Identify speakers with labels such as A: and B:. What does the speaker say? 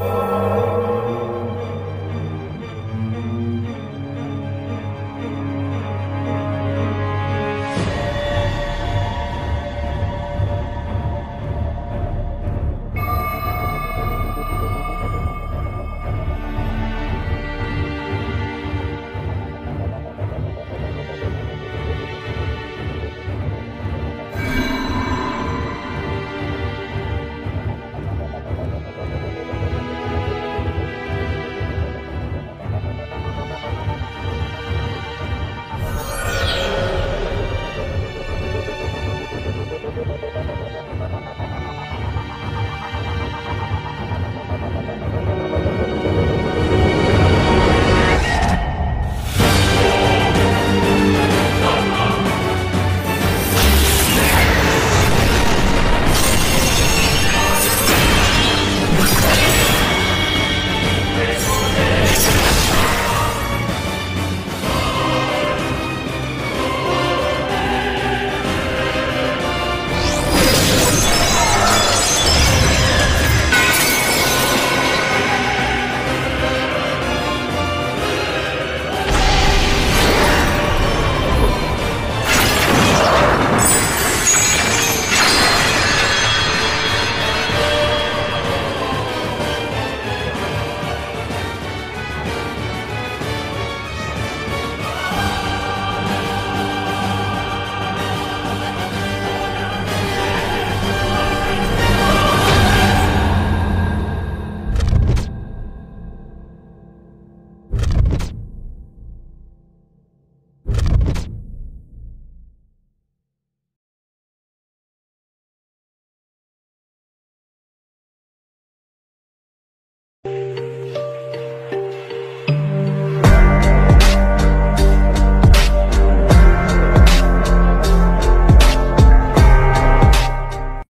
A: Oh.